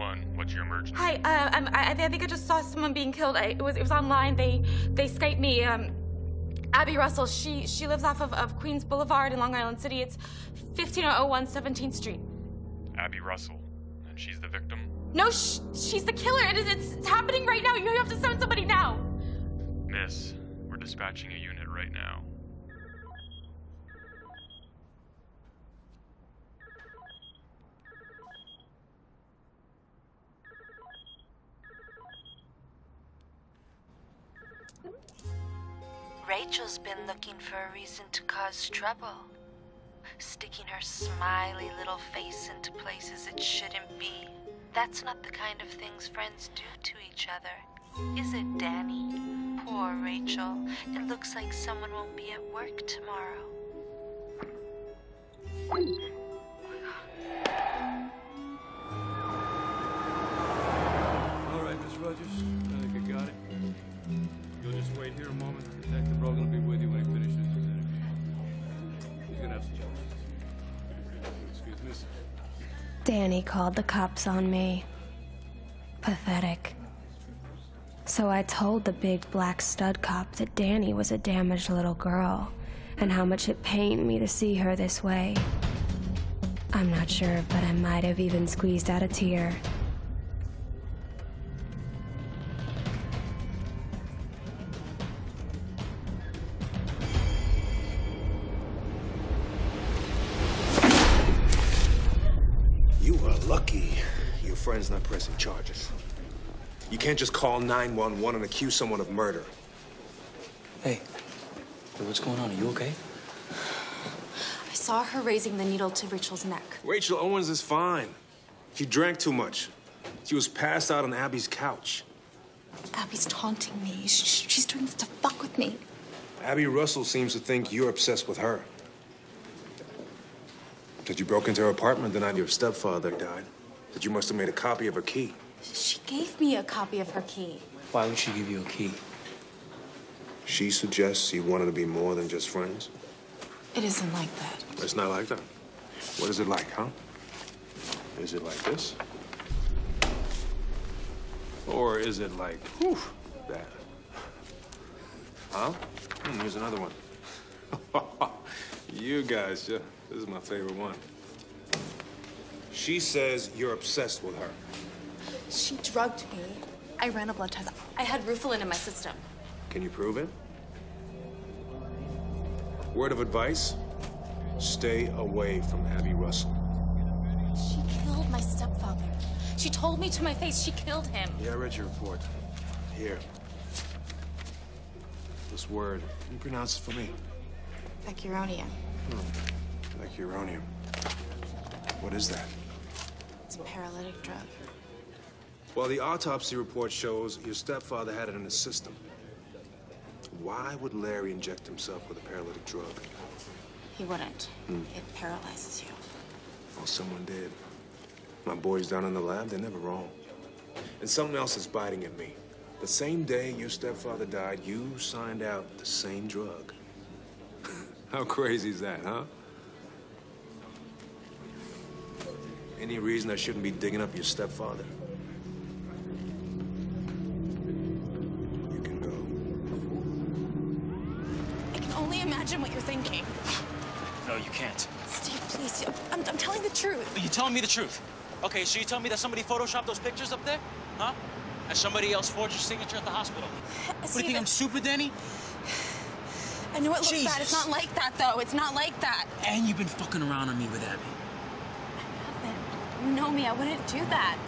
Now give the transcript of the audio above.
911. What's your emergency? Hi, uh, I, I think I just saw someone being killed. I, it was it was online. They they Skyped me. Um, Abby Russell. She she lives off of, of Queens Boulevard in Long Island City. It's 15001 17th Street. Abby Russell. And she's the victim? No, sh she's the killer. It is it's, it's happening right now. You have to summon somebody now. Miss, we're dispatching a unit right now. Rachel's been looking for a reason to cause trouble. Sticking her smiley little face into places it shouldn't be. That's not the kind of things friends do to each other. Is it, Danny? Poor Rachel. It looks like someone won't be at work tomorrow. Danny called the cops on me. Pathetic. So I told the big black stud cop that Danny was a damaged little girl and how much it pained me to see her this way. I'm not sure, but I might have even squeezed out a tear. Are your friend's not pressing charges. You can't just call 911 and accuse someone of murder. Hey, hey, what's going on? Are you okay? I saw her raising the needle to Rachel's neck. Rachel Owens is fine. She drank too much. She was passed out on Abby's couch. Abby's taunting me. She's doing this to fuck with me. Abby Russell seems to think you're obsessed with her. That you broke into her apartment the night your stepfather died. That you must have made a copy of her key. She gave me a copy of her key. Why would she give you a key? She suggests you wanted to be more than just friends. It isn't like that. It's not like that. What is it like, huh? Is it like this? Or is it like, whew, that? Huh? Hmm, here's another one. you guys, yeah, this is my favorite one. She says you're obsessed with her. She drugged me. I ran a blood test. I had Rufalin in my system. Can you prove it? Word of advice? Stay away from Abby Russell. She killed my stepfather. She told me to my face she killed him. Yeah, I read your report. Here. This word. Can you pronounce it for me? Vecuronium. Like hmm. uranium. What is that? It's a paralytic drug. Well, the autopsy report shows your stepfather had it in his system. Why would Larry inject himself with a paralytic drug? He wouldn't. Hmm. It paralyzes you. Well, someone did. My boys down in the lab, they're never wrong. And something else is biting at me. The same day your stepfather died, you signed out the same drug. How crazy is that, huh? Any reason I shouldn't be digging up your stepfather? You can go. I can only imagine what you're thinking. No, you can't. Steve, please. I'm, I'm telling the truth. Are you telling me the truth? Okay, so you tell me that somebody photoshopped those pictures up there? Huh? And somebody else forged your signature at the hospital? What, do you think I'm stupid, Danny? I know it looks bad. It's not like that, though. It's not like that. And you've been fucking around on me with Abby know me, I wouldn't do that.